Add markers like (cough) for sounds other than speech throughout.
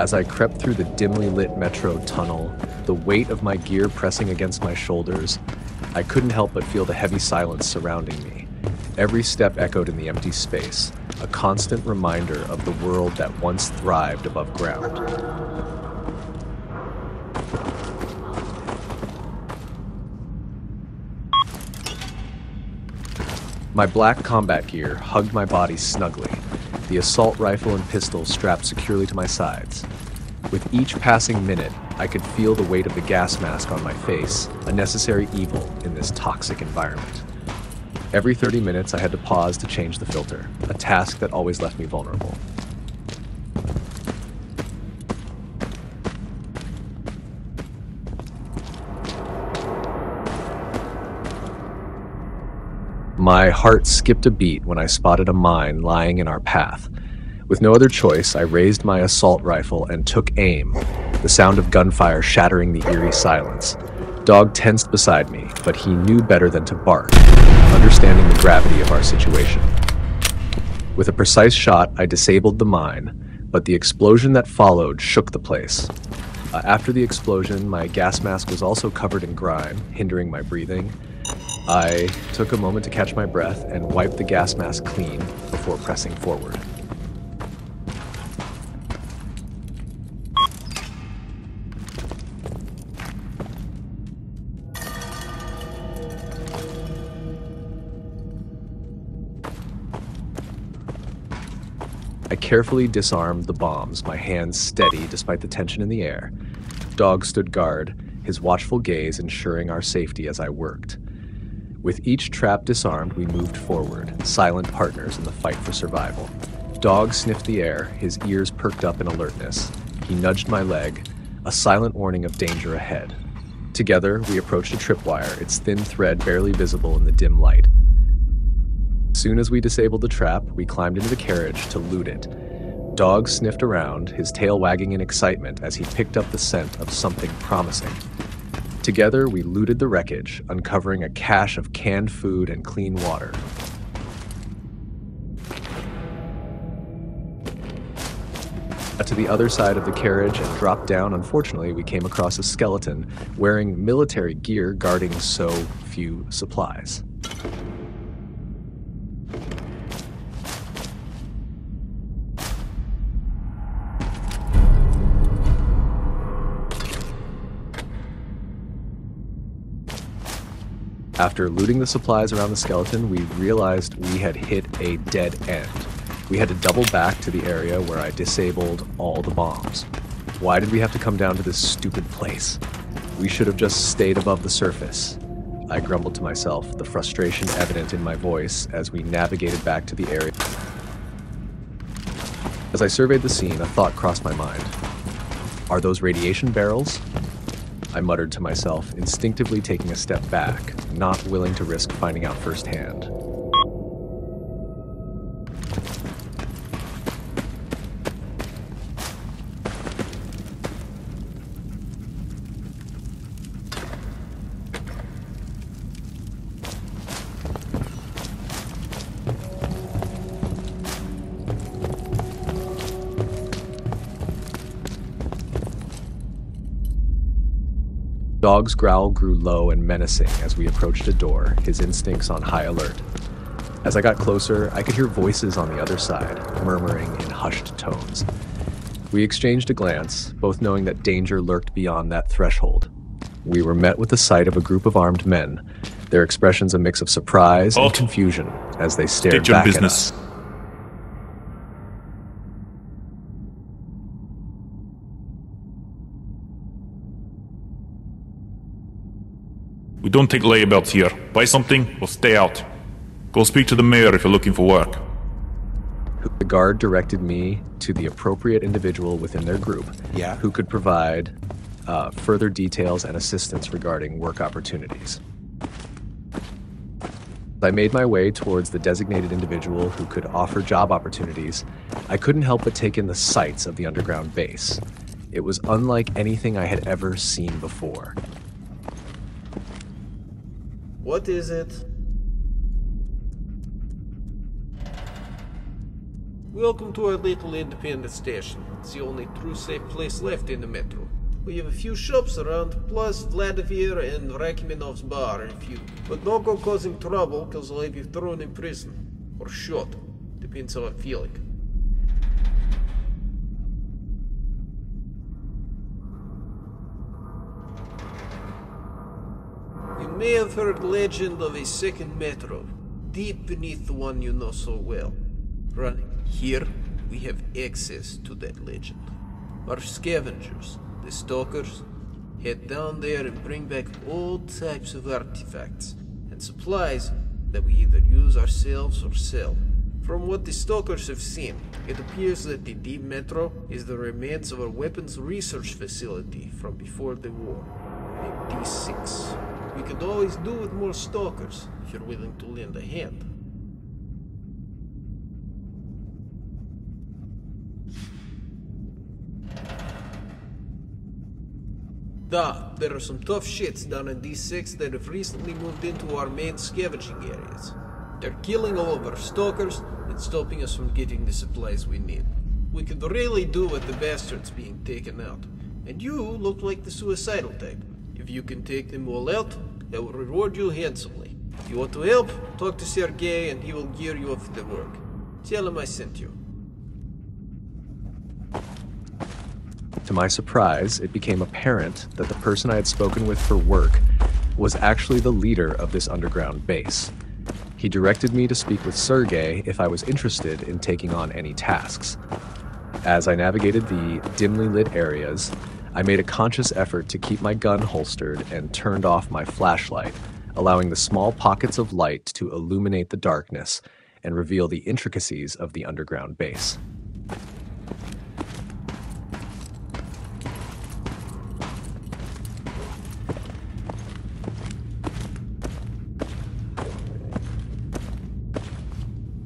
As I crept through the dimly lit metro tunnel, the weight of my gear pressing against my shoulders, I couldn't help but feel the heavy silence surrounding me. Every step echoed in the empty space, a constant reminder of the world that once thrived above ground. My black combat gear hugged my body snugly, the assault rifle and pistol strapped securely to my sides. With each passing minute, I could feel the weight of the gas mask on my face, a necessary evil in this toxic environment. Every 30 minutes, I had to pause to change the filter, a task that always left me vulnerable. My heart skipped a beat when I spotted a mine lying in our path. With no other choice, I raised my assault rifle and took aim, the sound of gunfire shattering the eerie silence. Dog tensed beside me, but he knew better than to bark, understanding the gravity of our situation. With a precise shot, I disabled the mine, but the explosion that followed shook the place. Uh, after the explosion, my gas mask was also covered in grime, hindering my breathing, I took a moment to catch my breath and wipe the gas mask clean before pressing forward. I carefully disarmed the bombs, my hands steady despite the tension in the air. Dog stood guard, his watchful gaze ensuring our safety as I worked. With each trap disarmed, we moved forward, silent partners in the fight for survival. Dog sniffed the air, his ears perked up in alertness. He nudged my leg, a silent warning of danger ahead. Together, we approached a tripwire, its thin thread barely visible in the dim light. Soon as we disabled the trap, we climbed into the carriage to loot it. Dog sniffed around, his tail wagging in excitement as he picked up the scent of something promising. Together, we looted the wreckage, uncovering a cache of canned food and clean water. To the other side of the carriage and dropped down, unfortunately, we came across a skeleton wearing military gear guarding so few supplies. After looting the supplies around the skeleton, we realized we had hit a dead end. We had to double back to the area where I disabled all the bombs. Why did we have to come down to this stupid place? We should have just stayed above the surface. I grumbled to myself, the frustration evident in my voice as we navigated back to the area. As I surveyed the scene, a thought crossed my mind. Are those radiation barrels? I muttered to myself, instinctively taking a step back, not willing to risk finding out firsthand. Dog's growl grew low and menacing as we approached a door, his instincts on high alert. As I got closer, I could hear voices on the other side, murmuring in hushed tones. We exchanged a glance, both knowing that danger lurked beyond that threshold. We were met with the sight of a group of armed men, their expressions a mix of surprise and oh. confusion as they stared back business. at us. We don't take layabouts here. Buy something or stay out. Go speak to the mayor if you're looking for work. The guard directed me to the appropriate individual within their group yeah. who could provide uh, further details and assistance regarding work opportunities. I made my way towards the designated individual who could offer job opportunities. I couldn't help but take in the sights of the underground base. It was unlike anything I had ever seen before. What is it? Welcome to our little independent station. It's the only true safe place left in the metro. We have a few shops around, plus Vladimir and Rakimanov's bar if few. But don't go causing trouble, cause I'll have you thrown in prison. Or shot. Depends how I'm feeling. You may have heard legend of a second metro, deep beneath the one you know so well. Running here, we have access to that legend. Our scavengers, the stalkers, head down there and bring back all types of artifacts and supplies that we either use ourselves or sell. From what the stalkers have seen, it appears that the deep metro is the remains of a weapons research facility from before the war, a D6. We could always do with more stalkers if you're willing to lend a hand. Da, there are some tough shits down in D6 that have recently moved into our main scavenging areas. They're killing all of our stalkers and stopping us from getting the supplies we need. We could really do with the bastards being taken out. And you look like the suicidal type. If you can take them all out, I will reward you handsomely. If you want to help, talk to Sergei and he will gear you up for the work. Tell him I sent you. To my surprise, it became apparent that the person I had spoken with for work was actually the leader of this underground base. He directed me to speak with Sergey if I was interested in taking on any tasks. As I navigated the dimly lit areas, I made a conscious effort to keep my gun holstered and turned off my flashlight, allowing the small pockets of light to illuminate the darkness and reveal the intricacies of the underground base.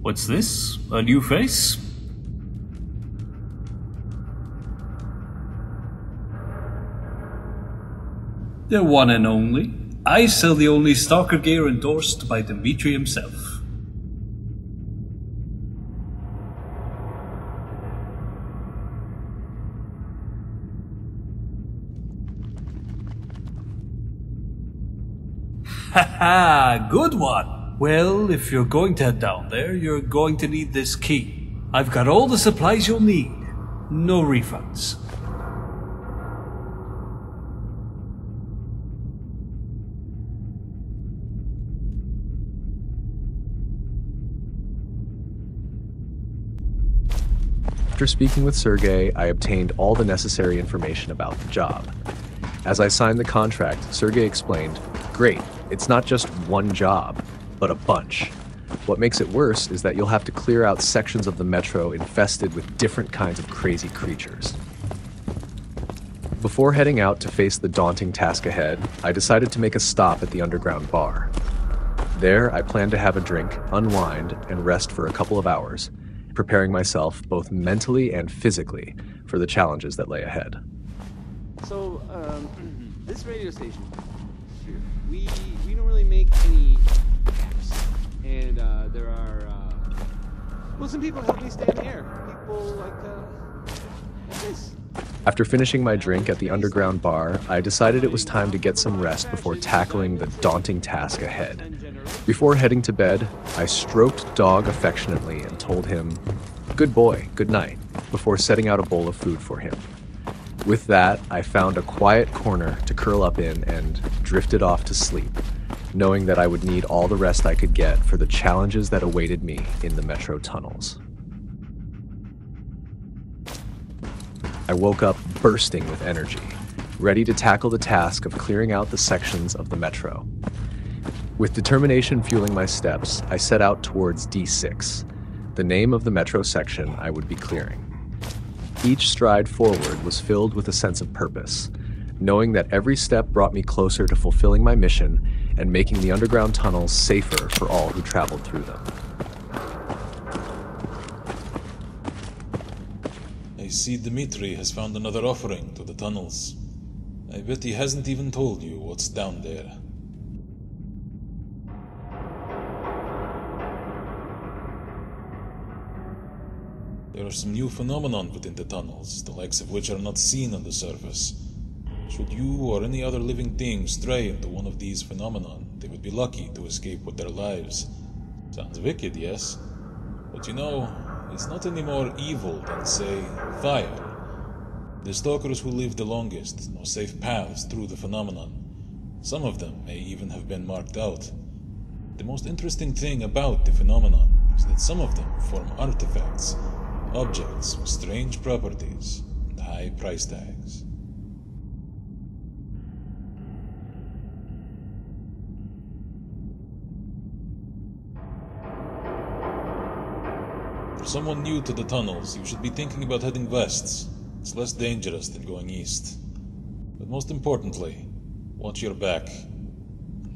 What's this? A new face? The one and only. I sell the only stalker gear endorsed by Dmitri himself. Haha, good one. Well, if you're going to head down there, you're going to need this key. I've got all the supplies you'll need. No refunds. After speaking with Sergey, I obtained all the necessary information about the job. As I signed the contract, Sergey explained, Great, it's not just one job, but a bunch. What makes it worse is that you'll have to clear out sections of the metro infested with different kinds of crazy creatures. Before heading out to face the daunting task ahead, I decided to make a stop at the underground bar. There, I planned to have a drink, unwind, and rest for a couple of hours, preparing myself both mentally and physically for the challenges that lay ahead. So, um, (clears throat) this radio station, we we don't really make any apps, and uh, there are uh, well, some people help me stay in the air. People like uh, like this. After finishing my drink at the underground bar, I decided it was time to get some rest before tackling the daunting task ahead. Before heading to bed, I stroked Dog affectionately and told him, Good boy, good night, before setting out a bowl of food for him. With that, I found a quiet corner to curl up in and drifted off to sleep, knowing that I would need all the rest I could get for the challenges that awaited me in the metro tunnels. I woke up bursting with energy, ready to tackle the task of clearing out the sections of the metro. With determination fueling my steps, I set out towards D6, the name of the metro section I would be clearing. Each stride forward was filled with a sense of purpose, knowing that every step brought me closer to fulfilling my mission and making the underground tunnels safer for all who traveled through them. I see Dmitri has found another offering to the tunnels. I bet he hasn't even told you what's down there. Some new phenomenon within the tunnels, the likes of which are not seen on the surface. Should you or any other living thing stray into one of these phenomenon, they would be lucky to escape with their lives. Sounds wicked, yes? But you know, it's not any more evil than, say, fire. The stalkers who live the longest know safe paths through the phenomenon. Some of them may even have been marked out. The most interesting thing about the phenomenon is that some of them form artifacts, objects with strange properties and high price tags. For someone new to the tunnels, you should be thinking about heading west. It's less dangerous than going east. But most importantly, watch your back.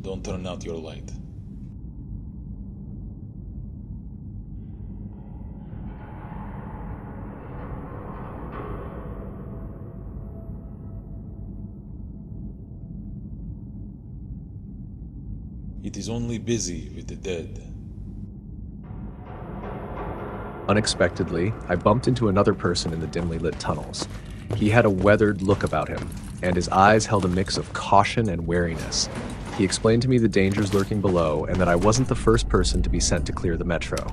Don't turn out your light. It is only busy with the dead. Unexpectedly, I bumped into another person in the dimly lit tunnels. He had a weathered look about him, and his eyes held a mix of caution and wariness. He explained to me the dangers lurking below and that I wasn't the first person to be sent to clear the metro.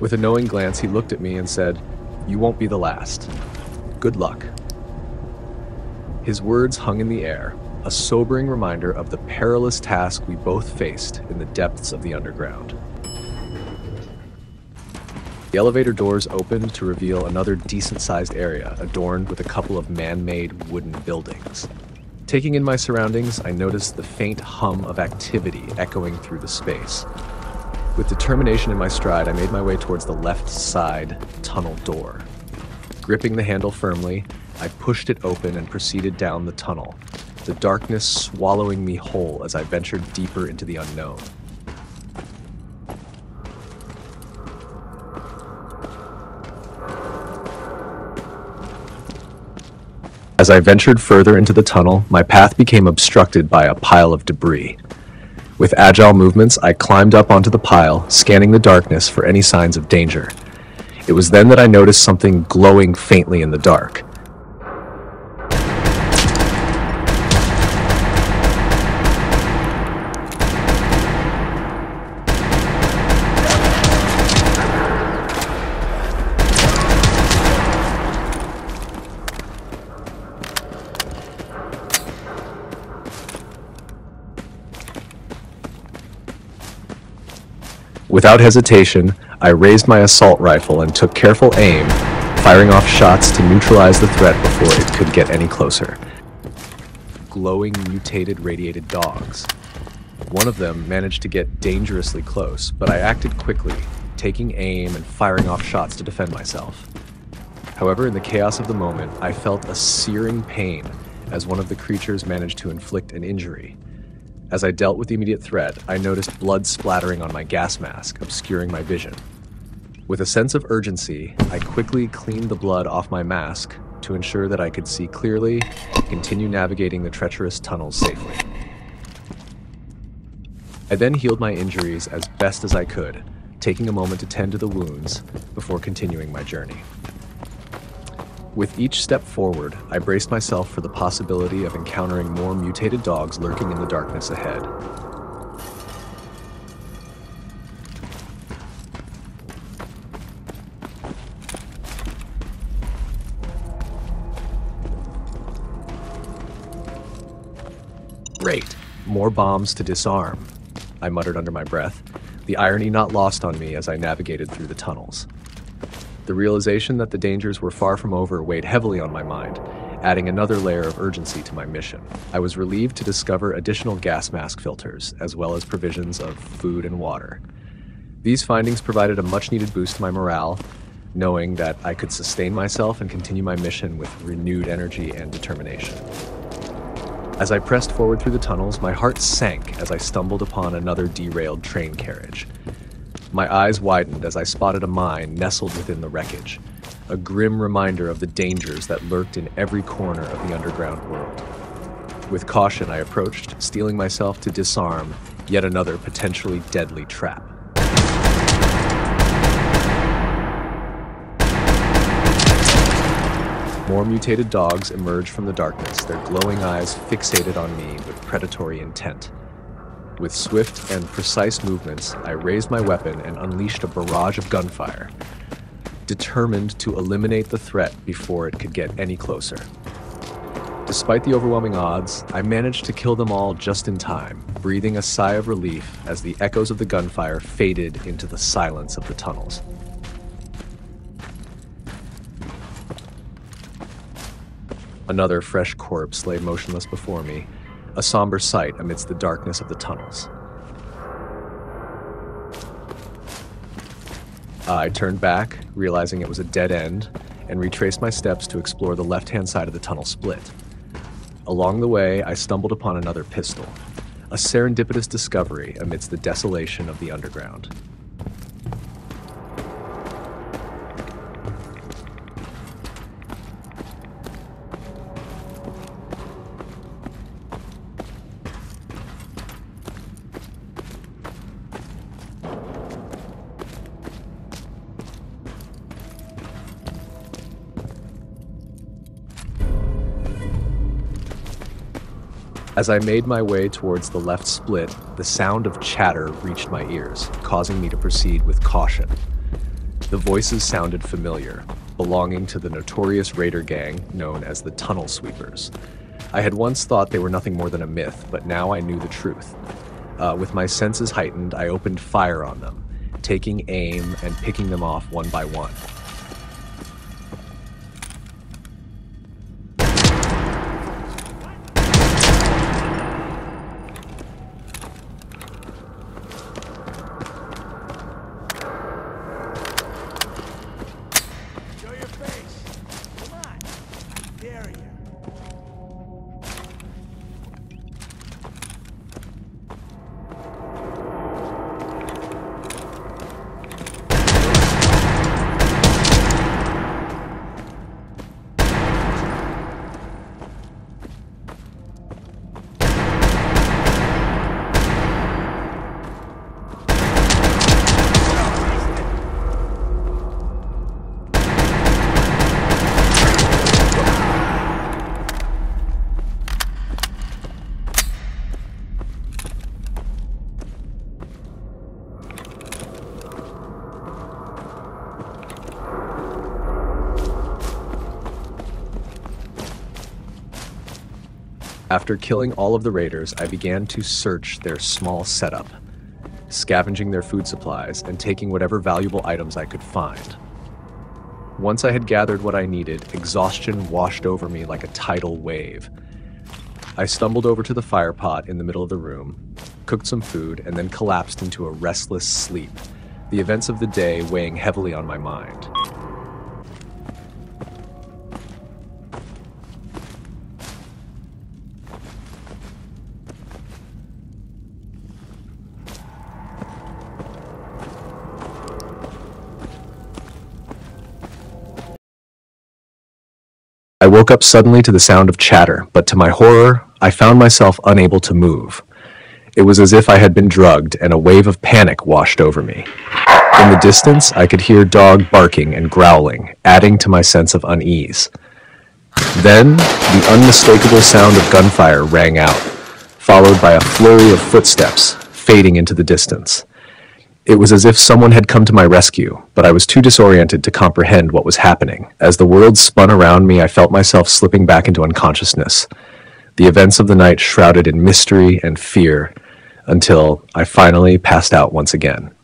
With a knowing glance, he looked at me and said, You won't be the last. Good luck. His words hung in the air, a sobering reminder of the perilous task we both faced in the depths of the underground. The elevator doors opened to reveal another decent sized area adorned with a couple of man made wooden buildings. Taking in my surroundings, I noticed the faint hum of activity echoing through the space. With determination in my stride, I made my way towards the left side tunnel door. Gripping the handle firmly, I pushed it open and proceeded down the tunnel, the darkness swallowing me whole as I ventured deeper into the unknown. As I ventured further into the tunnel, my path became obstructed by a pile of debris. With agile movements, I climbed up onto the pile, scanning the darkness for any signs of danger. It was then that I noticed something glowing faintly in the dark. Without hesitation, I raised my assault rifle and took careful aim, firing off shots to neutralize the threat before it could get any closer. Glowing, mutated, radiated dogs. One of them managed to get dangerously close, but I acted quickly, taking aim and firing off shots to defend myself. However, in the chaos of the moment, I felt a searing pain as one of the creatures managed to inflict an injury. As I dealt with the immediate threat, I noticed blood splattering on my gas mask, obscuring my vision. With a sense of urgency, I quickly cleaned the blood off my mask to ensure that I could see clearly and continue navigating the treacherous tunnels safely. I then healed my injuries as best as I could, taking a moment to tend to the wounds before continuing my journey. With each step forward, I braced myself for the possibility of encountering more mutated dogs lurking in the darkness ahead. Great! More bombs to disarm, I muttered under my breath, the irony not lost on me as I navigated through the tunnels. The realization that the dangers were far from over weighed heavily on my mind, adding another layer of urgency to my mission. I was relieved to discover additional gas mask filters, as well as provisions of food and water. These findings provided a much needed boost to my morale, knowing that I could sustain myself and continue my mission with renewed energy and determination. As I pressed forward through the tunnels, my heart sank as I stumbled upon another derailed train carriage. My eyes widened as I spotted a mine nestled within the wreckage, a grim reminder of the dangers that lurked in every corner of the underground world. With caution, I approached, steeling myself to disarm yet another potentially deadly trap. More mutated dogs emerge from the darkness, their glowing eyes fixated on me with predatory intent. With swift and precise movements, I raised my weapon and unleashed a barrage of gunfire, determined to eliminate the threat before it could get any closer. Despite the overwhelming odds, I managed to kill them all just in time, breathing a sigh of relief as the echoes of the gunfire faded into the silence of the tunnels. Another fresh corpse lay motionless before me, a somber sight amidst the darkness of the tunnels. I turned back, realizing it was a dead end, and retraced my steps to explore the left hand side of the tunnel split. Along the way, I stumbled upon another pistol, a serendipitous discovery amidst the desolation of the underground. As I made my way towards the left split, the sound of chatter reached my ears, causing me to proceed with caution. The voices sounded familiar, belonging to the notorious raider gang known as the Tunnel Sweepers. I had once thought they were nothing more than a myth, but now I knew the truth. Uh, with my senses heightened, I opened fire on them, taking aim and picking them off one by one. After killing all of the raiders, I began to search their small setup, scavenging their food supplies and taking whatever valuable items I could find. Once I had gathered what I needed, exhaustion washed over me like a tidal wave. I stumbled over to the fire pot in the middle of the room, cooked some food, and then collapsed into a restless sleep, the events of the day weighing heavily on my mind. Woke up suddenly to the sound of chatter, but to my horror, I found myself unable to move. It was as if I had been drugged, and a wave of panic washed over me. In the distance, I could hear dog barking and growling, adding to my sense of unease. Then, the unmistakable sound of gunfire rang out, followed by a flurry of footsteps, fading into the distance. It was as if someone had come to my rescue, but I was too disoriented to comprehend what was happening. As the world spun around me, I felt myself slipping back into unconsciousness. The events of the night shrouded in mystery and fear until I finally passed out once again.